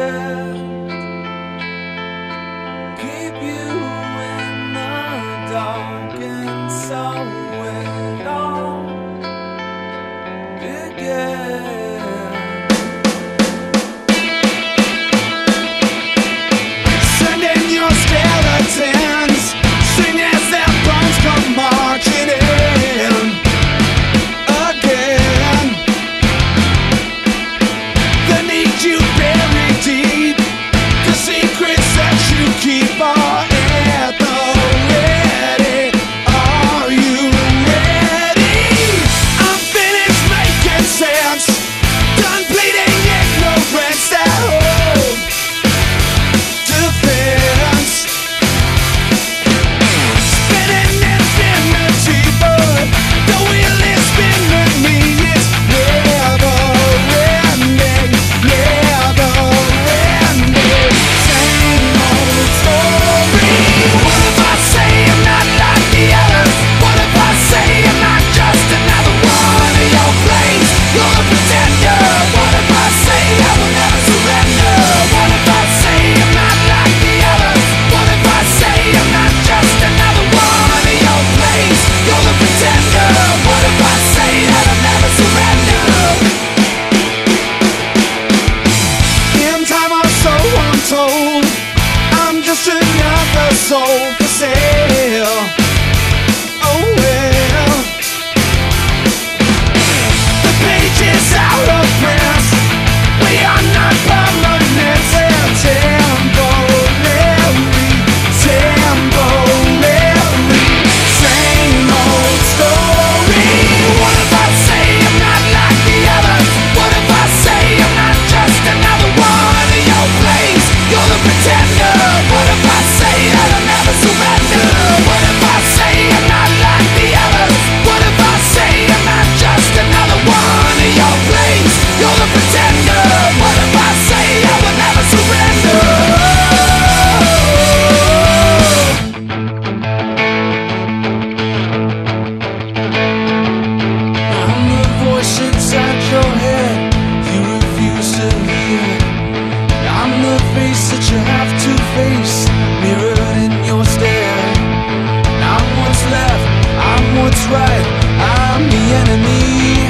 Yeah. right, I'm the enemy.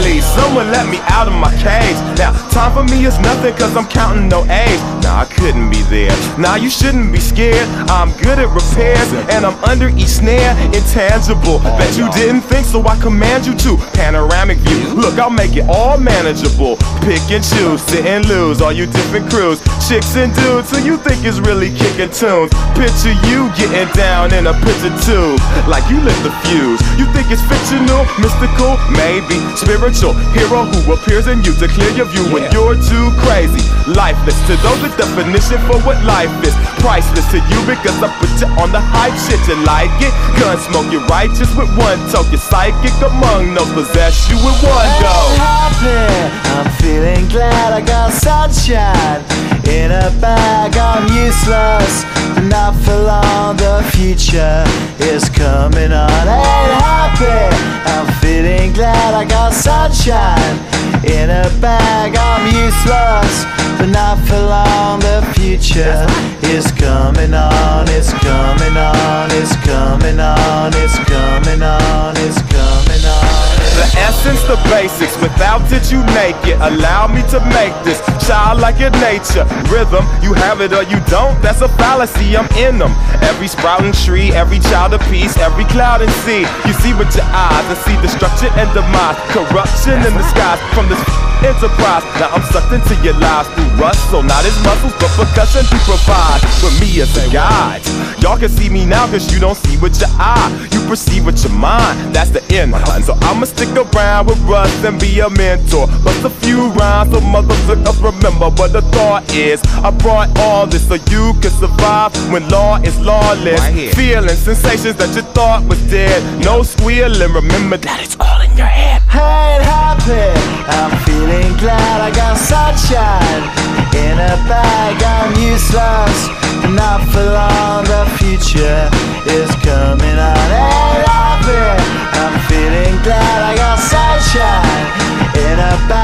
Someone let me out of my cage. Now, time for me is nothing cause I'm counting no A's. Nah, I couldn't be there. Nah, you shouldn't be scared. I'm good at repairs And I'm under each snare. Intangible. Bet you didn't think so. I command you to Panoramic view. Look, I'll make it all manageable. Pick and choose, sit and lose All you different crews. Chicks and dudes who you think is really kicking tunes. Picture you getting down in a picture tube. Like you lit the fuse. You think it's fictional, mystical, maybe. Spiritual? Hero who appears in you to clear your view when you're too crazy. Lifeless to those, the definition for what life is. Priceless to you because I put you on the hype shit. You like it? Gun smoke, you're righteous with one toke. You're psychic among no possess you with one go. I'm feeling glad I got sunshine in a bag. I'm useless, but not for long. The future is coming on. Ain't happy. I'm feeling glad I got sunshine in a bag. I'm useless, but not for long. The future is coming on. It's coming on. It's coming on. It's coming on. It's coming on. Essence, the basics. Without it, you naked. Allow me to make this child like your nature. Rhythm, you have it or you don't. That's a fallacy. I'm in them. Every sprouting tree, every child of peace, every cloud and sea. You see with your eyes and see destruction and demise, corruption in the skies from this enterprise. Now I'm sucked into your lies through rust, so not as muscles, but percussion to provide for me as a guide. Y'all can see me now cause you don't see with your eye. You perceive with your mind. That's the end. hun. So I'ma stick around with Russ and be a mentor. Bust a few rhymes so motherfuckers remember what the thought is. I brought all this so you can survive when law is lawless. Feeling sensations that you thought was dead. No squealing. Remember that it's all in your head. Ain't happy. I'm feeling glad I got sunshine in a bag. I'm useless, not for long. The future is coming on. Happy. I'm feeling glad I got sunshine in a bag.